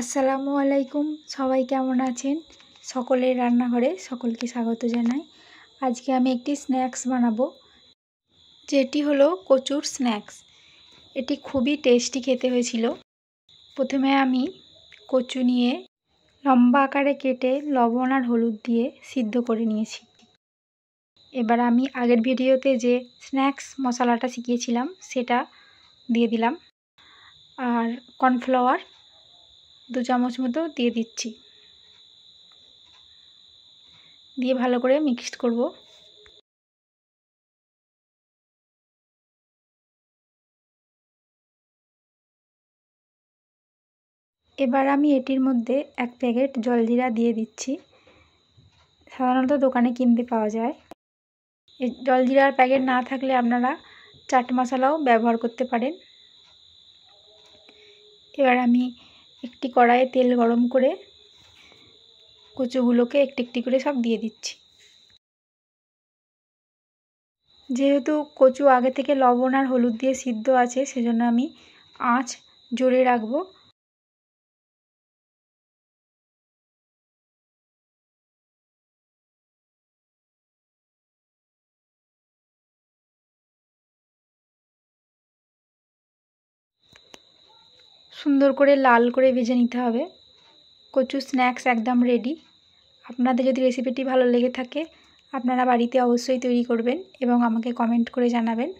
আসসালামু আলাইকুম। সবাই কেমন আছেন? সকলের রান্নাঘরে সকলকে স্বাগত জানাই। আজকে আমি একটি স্ন্যাক্স বানাবো, যেটি হলো কচুর স্ন্যাক্স। এটি খুবই টেস্টি খেতে হয়েছিল। প্রথমে আমি কচু নিয়ে লম্বা আকারে কেটে লবণ আর হলুদ দিয়ে সিদ্ধ করে নিয়েছি। এবার আমি আগের ভিডিওতে যে স্ন্যাক্স মশলাটা শিখিয়েছিলাম, সেটা দিয়ে দিলাম। আর কর্নফ্লাওয়ার দু চামচ মতো দিয়ে দিচ্ছি। দিয়ে ভালো করে মিক্সড করব। এবার আমি এটির মধ্যে এক প্যাকেট জলজিরা দিয়ে দিচ্ছি। সাধারণত দোকানে কিনতে পাওয়া যায়। এই জলজিরার প্যাকেট না থাকলে আপনারা চাট মশলাও ব্যবহার করতে পারেন। এবার আমি একটি কড়াইয়ে তেল গরম করে কচুগুলোকে একটি একটি করে সব দিয়ে দিচ্ছি। যেহেতু কচু আগে থেকে লবণ আর হলুদ দিয়ে সিদ্ধ আছে, সেজন্য আমি আঁচ জোরে রাখব। সুন্দর করে লাল করে ভেজে নিতে হবে। কচু স্ন্যাক্স একদম রেডি আপনাদের যদি রেসিপিটি ভালো লেগে থাকে, আপনারা বাড়িতে অবশ্যই তৈরি করবেন এবং আমাকে কমেন্ট করে জানাবেন।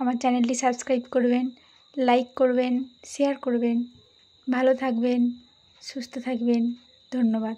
আমার চ্যানেলটি সাবস্ক্রাইব করবেন লাইক করবেন শেয়ার করবেন। ভালো থাকবেন, সুস্থ থাকবেন। ধন্যবাদ।